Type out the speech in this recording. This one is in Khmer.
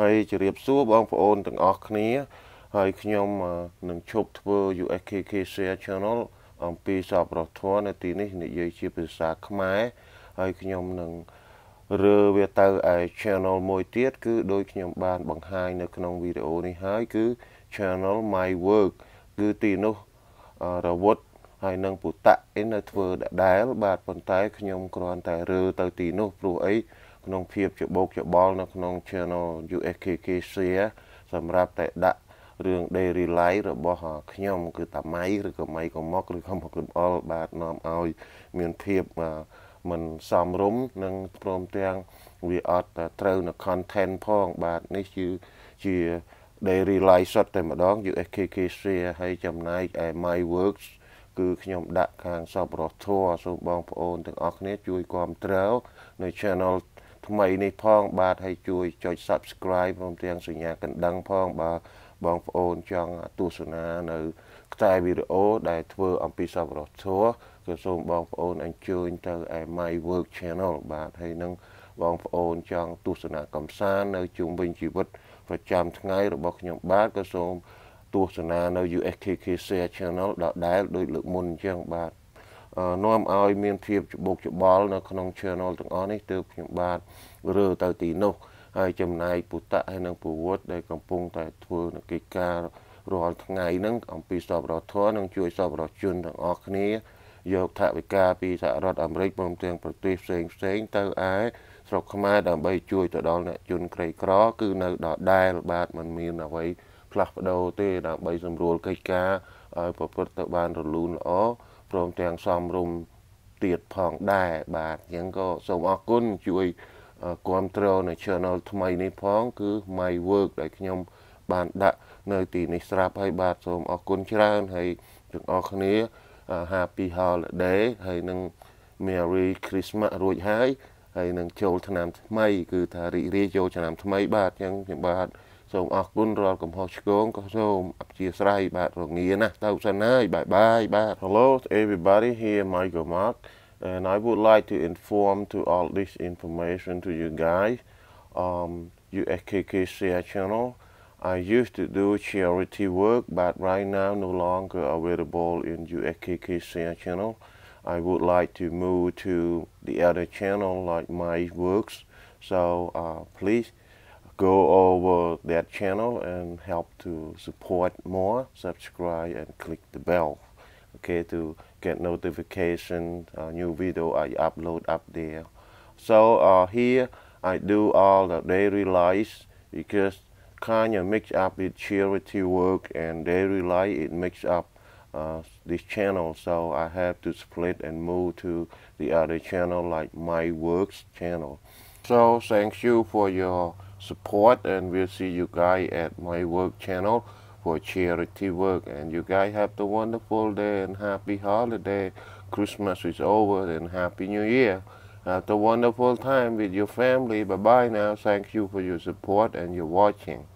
ហើយជម្រាបសួរបងប្អូនទាំងអស់គ្នា ហើយខ្ញុំនឹងឈប់ធ្វើ USKK Share Channel អំពីសពរដ្ឋធម៌នៅទីនេះនិយាយជាភាសាខ្មែរហើយខ្ញុំនឹងរើវាទៅឯ channel មួយទៀតគឺដោយខ្ញុំបានបង្ហាញនៅក្នុងវីដេអូនេះហើយគឺ channel My Work គឺទីនោះរវុធហើយនឹងពុតៈអីនៅធ្វើដដែលបាទប៉ុន្តែខ្ញុំគ្រាន់តែរើទៅទីនោះព្រោះអី ក្នុងភាពច្បោកច្បល់នៅក្នុង channel USKK Share សម្រាប់តែដាក់រឿង daily life របស់ខ្ញុំ គឺតាម៉ៃឬក៏ម៉ៃកមុកឬក៏មកលំអល់បាទនាំឲ្យមានភាពមិនសមរម្យនិងព្រមទាំងវាអត់ត្រូវនៅ content ផងបាទនេះគឺជា daily life សុទ្ធតែម្ដង USKK share ហើយចំណែកឯ my works គឺខ្ញុំដាក់ខាងសពរស់ធัวសូមបងប្អូនទាំងអស់គ្នាជួយគ្រប់គ្រងនៅ channel ថ្មីនេះផងបាទហើយជួយចុច subscribe ព្រមទាំងសញ្ញាកណ្ដឹងផងបាទបងប្អូនចង់ទស្សនានៅខ្សែវីដេអូដែលធ្វើអំពីសពរស់ធัวក៏សូមបងប្អូនអញ្ជើញទៅឯ My Work Channel បាទហើយនឹងបងប្អូនចង់ទស្សនាកំសាន្តនៅជុំវិញជីវិតប្រចាំថ្ងៃរបស់ខ្ញុំបាទក៏សូមទស្សនានៅ USKK Share Channel ដដែលដោយលើកមុនអញ្ចឹងបាទ នាំឲ្យមានភាពច្បុកច្បល់នៅក្នុង channel ទាំងអស់នេះទើបខ្ញុំបាទរើទៅទីនោះហើយចំណាយពុតៈហើយនិងពវត្តដែលកំពុងតែធ្វើនៅកិច្ចការរាល់ថ្ងៃហ្នឹងអំពីសពរដ្ឋធម៌និងជួយសពរដ្ឋជនទាំងអស់គ្នាយកថវិកាពីសហរដ្ឋអាមេរិកព្រមទាំងប្រទេសផ្សេងផ្សេងទៅឯស្រុកខ្មែរដើម្បីជួយទៅដល់អ្នកជនក្រីក្រ គឺនៅដដែលបាទมันមានអ្វីផ្លាស់ប្ដូរទេដើម្បីសម្រួលកិច្ចការឲ្យប្រព្រឹត្តទៅបានរលូនល្អព្រម ទាំងសំរុំទៀតផងដែរបាទអញ្ចឹងក៏សូមអរគុណជួយគ្រប់គ្រងនៅ channel ថ្មីនេះផង គឺ My Work ដែលខ្ញុំ បានដាក់នៅទីនេះស្រាប់ហើយបាទសូមអរគុណច្រើនហើយទាំងអស់គ្នា Happy Holiday ហើយនឹង Merry Christmas រួចហើយហើយនឹងចូលឆ្នាំថ្មី គឺថារីករាយចូលឆ្នាំថ្មីបាទអញ្ចឹងខ្ញុំបាទ សូមអរគុណរាល់កំហុសឆ្គងក៏សូមអព្យាស្រ័យបាទរងាណាទៅសិនហើយបាយបាយបាទ Hello everybody here Michael Mark and I would like to inform to all this information to you guys um USKK share channel I used to do charity work, but right now no longer available in USKK share channel. I would like to move to the other channel like my works. So uh, please go over that channel and help to support more, subscribe and click the bell. Okay, to get notification, uh, new video I upload up there. So uh, here I do all the daily lives because kind of mix up with charity work and daily life. It mix up uh, this channel, so I have to split and move to the other channel like my works channel. So thank you for your support and we'll see you guys at my work channel for charity work and you guys have a wonderful day and happy holiday. Christmas is over and happy new year. Have a wonderful time with your family. Bye bye now. Thank you for your support and your watching.